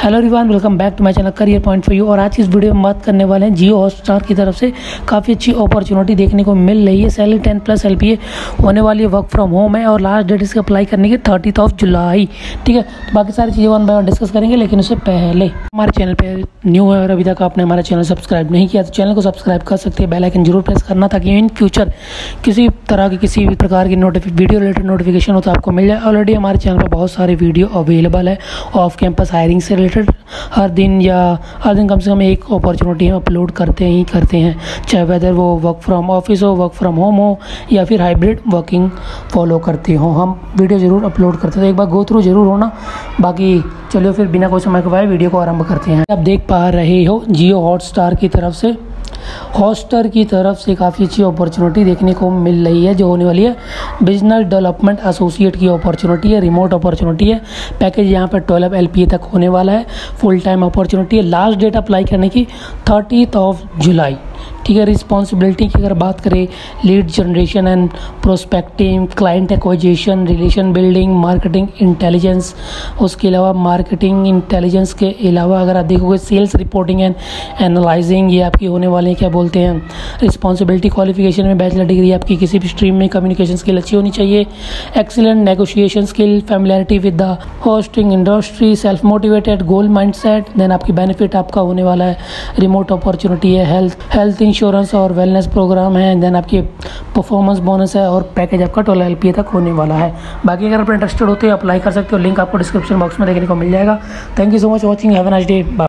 Hello रिवान welcome back to my channel Career Point for you और आज की इस वीडियो में बात करने वाले हैं जियो हॉटस्टार की तरफ़ से। काफ़ी अच्छी अपॉर्चुनिटी देखने को मिल रही है। सैलरी टेन प्लस LPA होने वाली है वर्क फ्रॉम होम है। और लास्ट डेट इसके अप्लाई करने की थर्टी ऑफ़ जुलाई ठीक है तो बाकी सारी चीज़ें वन बाय वन डिस्कस करेंगे, लेकिन उससे पहले हमारे चैनल पर न्यू है और अभी तक आपने हमारा चैनल सब्सक्राइब नहीं किया तो चैनल को सब्सक्राइब कर सकते हैं। बेलाइकन ज़रूर प्रेस करना ताकि इन फ्यूचर किसी तरह की किसी भी प्रकार की नोटिफिक वीडियो रिलेटेड नोटिफिकेशन हो तो आपको मिल जाए। ऑलरेडी हमारे चैनल पर बहुत सारे वीडियो अवेलेबल है। ऑफ़ कैंपस हायरिंग से रिलेटेड हर दिन या हर दिन कम से कम एक अपॉर्चुनिटी हम अपलोड करते ही करते हैं। चाहे वेदर वो वर्क फ्रॉम ऑफ़िस हो वर्क फ्रॉम होम हो, या फिर हाइब्रिड वर्किंग फॉलो करते हो। हम वीडियो ज़रूर अपलोड करते हैं। तो एक बार गो थ्रू ज़रूर होना। बाकी चलो फिर बिना कोई समय के बाद वीडियो को आरंभ करते हैं। आप देख पा रहे हो जियो हॉट की तरफ़ से। हॉस्टर की तरफ़ से काफ़ी अच्छी अपॉर्चुनिटी देखने को मिल रही है, जो होने वाली है। बिज़नेस डेवलपमेंट एसोसिएट की अपॉर्चुनिटी है रिमोट अपॉर्चुनिटी है। पैकेज यहाँ पर ट्वेल्व एलपीए तक होने वाला है। फुल टाइम अपॉर्चुनिटी है। लास्ट डेट अप्लाई करने की थर्टीथ ऑफ़ जुलाई ठीक है रिस्पॉन्सिबिलिटी की अगर बात करें lead generation and prospective client acquisition relation building marketing intelligence उसके अलावा मार्केटिंग इंटेलिजेंस के अलावा अगर आप देखोगे सेल्स रिपोर्टिंग एंड एनालाइजिंग ये आपकी होने वाले हैं, क्या बोलते हैं रिस्पॉन्सिबिलिटी क्वालिफिकेशन में बैचलर डिग्री आपकी किसी भी स्ट्रीम में कम्युनिकेशन स्किल अच्छी होनी चाहिए excellent negotiation skill familiarity with the hosting industry self motivated goal mind then आपकी बेनिफिट आपका होने वाला है रिमोट अपॉर्चुनिटी है हेल्थ हेल्थ इंश्योरेंस और वेलनेस प्रोग्राम है देन आपकी परफॉर्मेंस बोनस है और पैकेज आपका ट्वेल्व एल तक होने वाला है। बाकी अगर आप इंटरेस्टेड होते हैं अप्लाई कर सकते हो। लिंक आपको डिस्क्रिप्शन बॉक्स में देखने को मिल जाएगा। Thank you so much watching have nice day